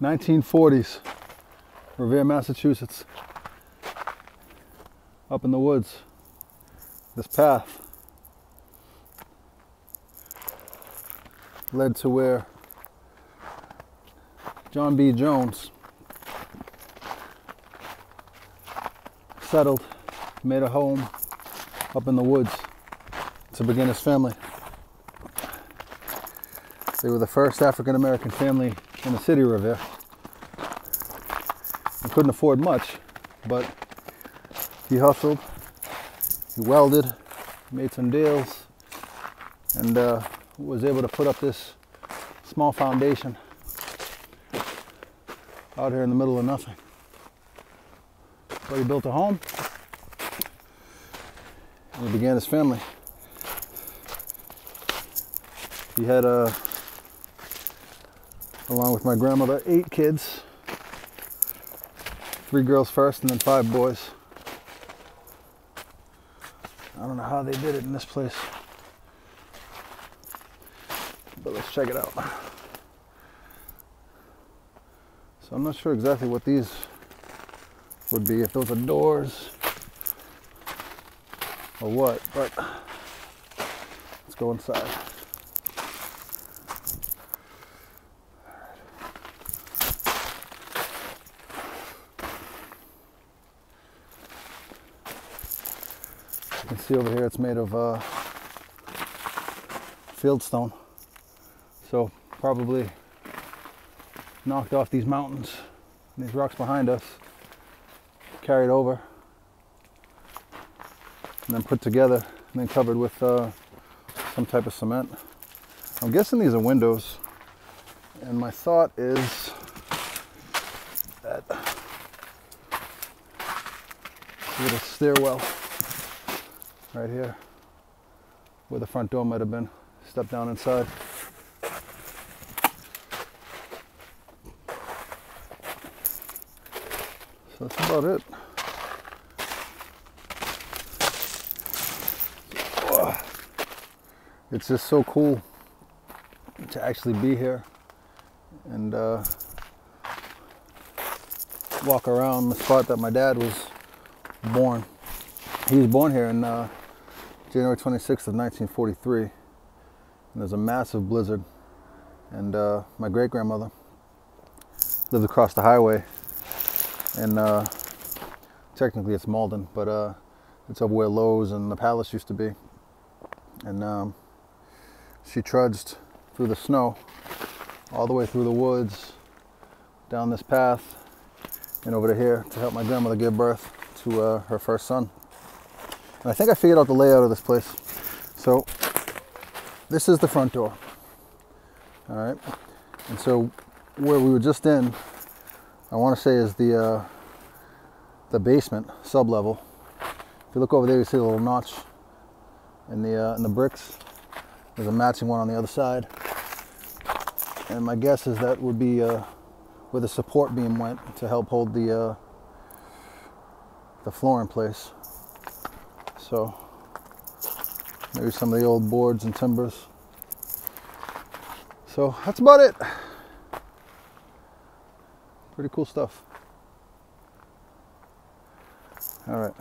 1940s, Revere, Massachusetts. Up in the woods. This path led to where John B. Jones settled, made a home up in the woods to begin his family. They were the first African American family in the city of Revere. He couldn't afford much, but he hustled, he welded, made some deals, and uh, was able to put up this small foundation out here in the middle of nothing. But he built a home and he began his family. He had, uh, along with my grandmother, eight kids. Three girls first and then five boys. I don't know how they did it in this place. But let's check it out. So I'm not sure exactly what these would be, if those are doors or what, but let's go inside. You can see over here it's made of uh, fieldstone. So probably knocked off these mountains, these rocks behind us, carried over, and then put together, and then covered with uh, some type of cement. I'm guessing these are windows, and my thought is that little stairwell right here, where the front door might have been. Step down inside. So that's about it. It's just so cool to actually be here and uh, walk around the spot that my dad was born. He was born here in uh, January 26th of 1943. And there's a massive blizzard. And uh, my great grandmother lived across the highway and uh, technically it's Malden, but uh, it's over where Lowe's and the Palace used to be. And um, she trudged through the snow, all the way through the woods, down this path, and over to here to help my grandmother give birth to uh, her first son. I think I figured out the layout of this place. So this is the front door. All right, and so where we were just in I want to say is the uh, the basement sub level. If you look over there, you see a little notch in the uh, in the bricks. There's a matching one on the other side, and my guess is that would be uh, where the support beam went to help hold the uh, the floor in place. So maybe some of the old boards and timbers. So that's about it. Pretty cool stuff. All right.